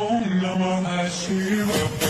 Om Namah Shivaya.